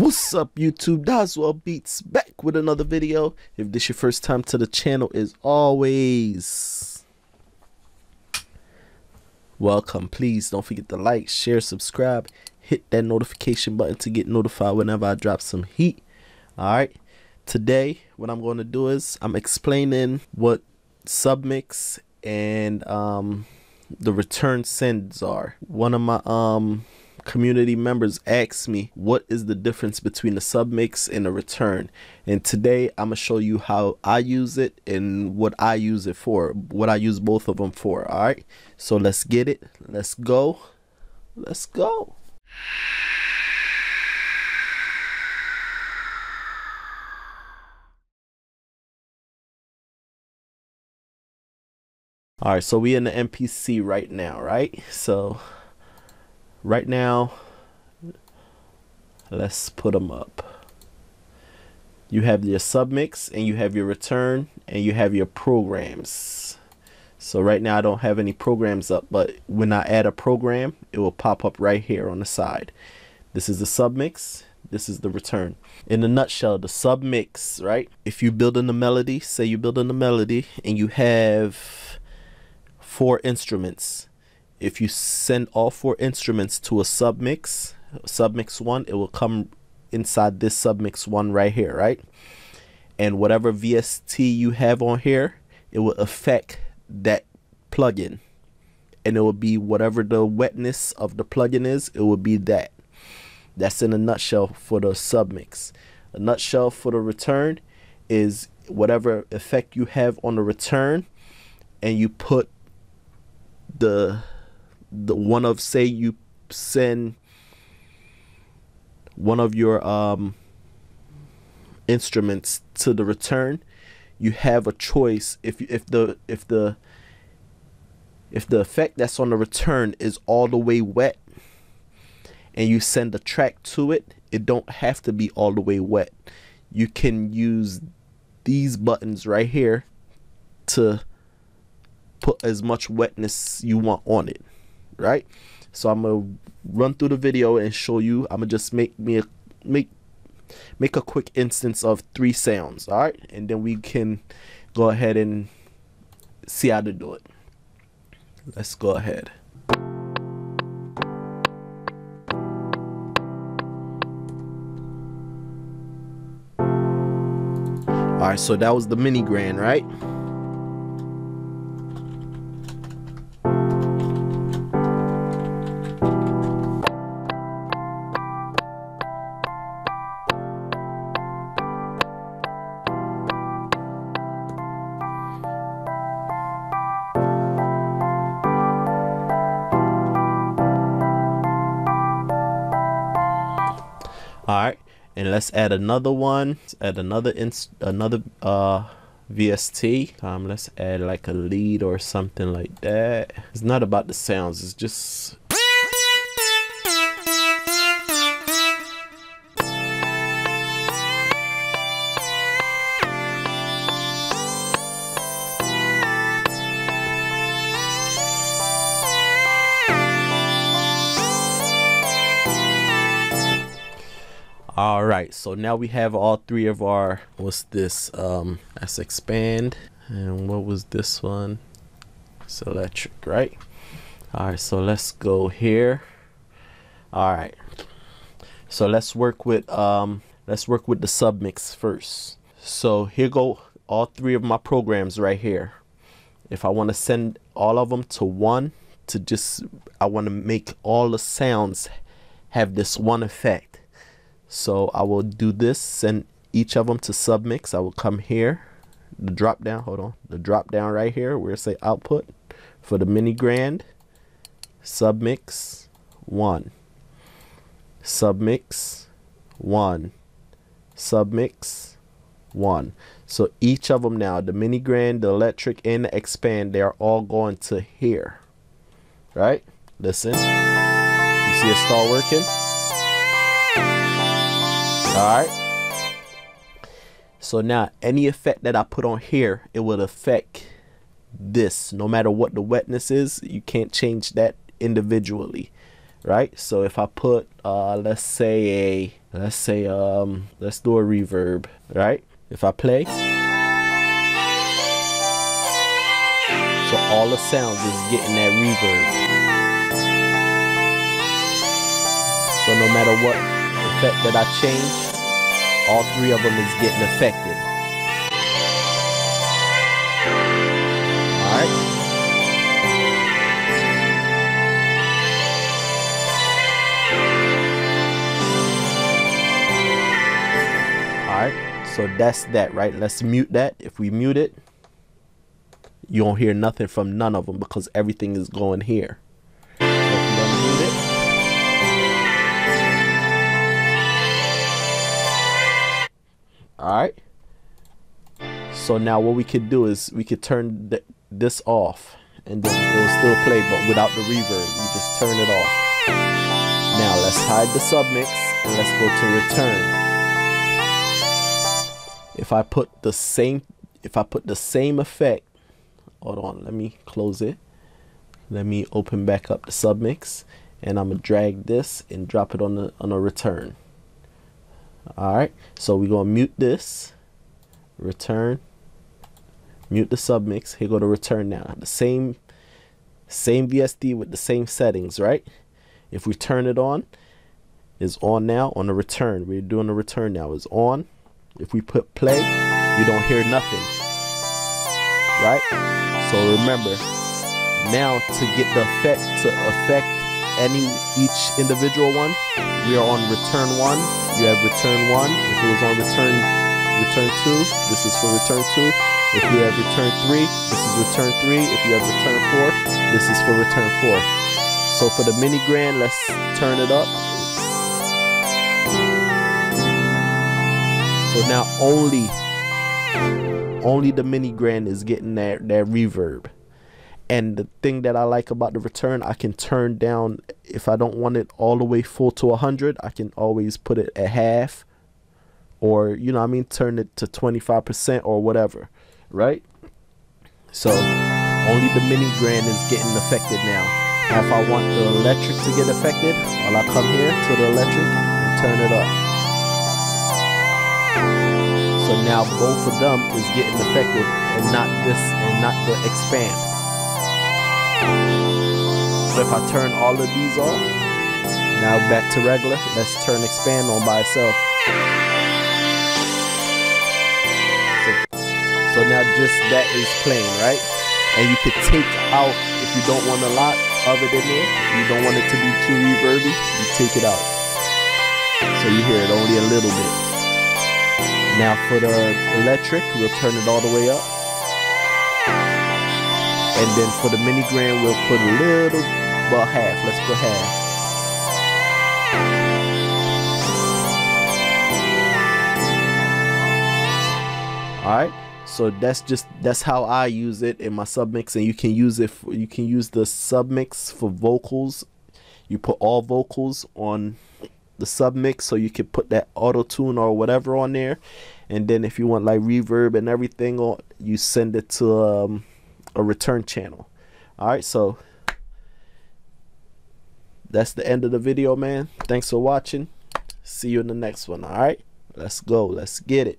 What's up YouTube? Doswell Beats back with another video. If this your first time to the channel is always welcome. Please don't forget to like, share, subscribe, hit that notification button to get notified whenever I drop some heat. Alright. Today what I'm going to do is I'm explaining what submix and um the return sends are. One of my um community members ask me what is the difference between a submix and a return? And today I'm gonna show you how I use it and what I use it for what I use both of them for all right? So let's get it. Let's go. Let's go. All right so we in the MPC right now right? So right now let's put them up. You have your submix and you have your return and you have your programs. So right now I don't have any programs up but when I add a program it will pop up right here on the side. This is the submix. This is the return. In a nutshell the submix right? If you build in a melody say you build in a melody and you have four instruments if you send all four instruments to a submix, submix one, it will come inside this submix one right here, right? And whatever VST you have on here, it will affect that plugin. And it will be whatever the wetness of the plugin is, it will be that. That's in a nutshell for the submix. A nutshell for the return is whatever effect you have on the return and you put the the one of say you send one of your um, instruments to the return you have a choice. If if the if the if the effect that's on the return is all the way wet and you send a track to it it don't have to be all the way wet. You can use these buttons right here to put as much wetness you want on it right? So I'm gonna run through the video and show you. I'm gonna just make me a make make a quick instance of three sounds, all right? And then we can go ahead and see how to do it. Let's go ahead. All right, so that was the mini grand, right? All right and let's add another one let's add another inst another uh VST um let's add like a lead or something like that. It's not about the sounds it's just all right so now we have all three of our what's this um let's expand and what was this one? It's electric right? All right so let's go here. All right so let's work with um let's work with the submix first. So here go all three of my programs right here. If I want to send all of them to one to just I want to make all the sounds have this one effect so I will do this, send each of them to submix. I will come here, the drop down, hold on, the drop down right here where it say output for the mini grand, submix one, submix one, submix one. So each of them now, the mini grand, the electric, and the expand, they are all going to here. Right? Listen. You see it start working? Alright. So now any effect that I put on here, it will affect this. No matter what the wetness is, you can't change that individually. Right? So if I put uh let's say a let's say um let's do a reverb right if I play so all the sounds is getting that reverb so no matter what effect that I change all three of them is getting affected Alright? Alright, So that's that, right? Let's mute that. If we mute it, you won't hear nothing from none of them because everything is going here. All right. So now what we could do is we could turn th this off and then it will still play, but without the reverb. We just turn it off. Now let's hide the submix and let's go to return if I put the same if I put the same effect hold on let me close it let me open back up the submix and I'm gonna drag this and drop it on the on a return alright so we're gonna mute this. Return. Mute the submix. Here go to return now. The same same VST with the same settings right? If we turn it on is on now on the return. We're doing the return now. Is on. If we put play, you don't hear nothing. Right? So remember, now to get the effect to affect any each individual one, we are on return one. You have return one. If it was on return return two, this is for return two. If you have return three, this is return three. If you have return four, this is for return four. So for the mini grand, let's turn it up. So now only only the mini grand is getting that that reverb. And the thing that I like about the return, I can turn down if I don't want it all the way full to 100, I can always put it at half or you know I mean turn it to 25% or whatever, right? So only the mini grand is getting affected now. If I want the electric to get affected, I'll come here to the electric and turn it up. So now both of them is getting affected and not this and not the expand. So if I turn all of these off, now back to regular, let's turn expand on by itself. So, so now just that is playing, right? And you could take out, if you don't want a lot of it in there, you don't want it to be too reverby, you take it out. So you hear it only a little bit. Now for the electric, we'll turn it all the way up. And then for the mini grand, we'll put a little, about half. Let's put half. All right. So that's just that's how I use it in my submix, and you can use it. For, you can use the submix for vocals. You put all vocals on the submix so you can put that auto tune or whatever on there and then if you want like reverb and everything you send it to um, a return channel. All right so that's the end of the video man. Thanks for watching. See you in the next one all right? Let's go. Let's get it